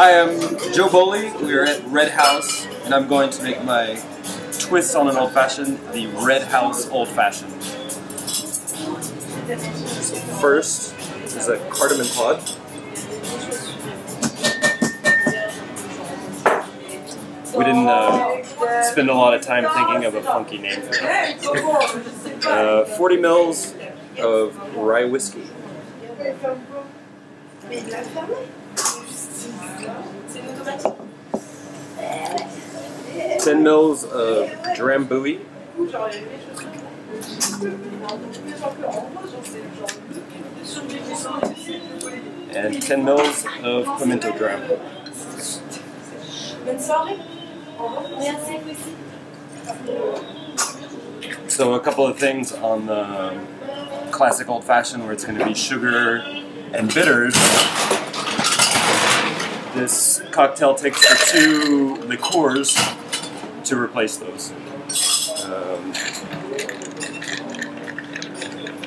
Hi, I'm Joe Boley. We're at Red House, and I'm going to make my twist on an old fashioned, the Red House Old Fashioned. So first is a cardamom pod. We didn't uh, spend a lot of time thinking of a funky name for that. Uh, 40 mils of rye whiskey. 10 mils of Drambuie. And 10 mils of pimento dram. So a couple of things on the classic old fashioned where it's going to be sugar and bitters. This cocktail takes the two liqueurs to replace those. Um,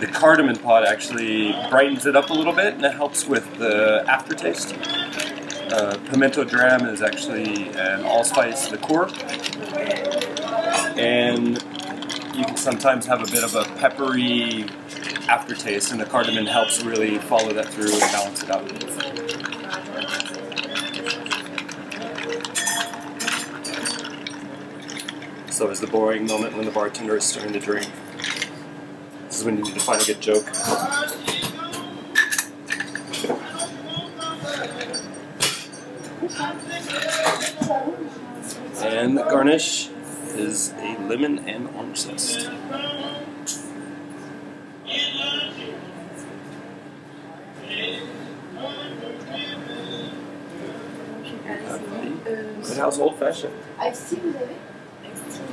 the cardamom pod actually brightens it up a little bit and it helps with the aftertaste. Uh, pimento dram is actually an allspice liqueur. And you can sometimes have a bit of a peppery aftertaste, and the cardamom helps really follow that through and balance it out. So is the boring moment when the bartender is stirring the drink. This is when you need to find a good joke. And the garnish is a lemon and orange zest. Red House Old Fashioned.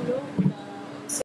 Yo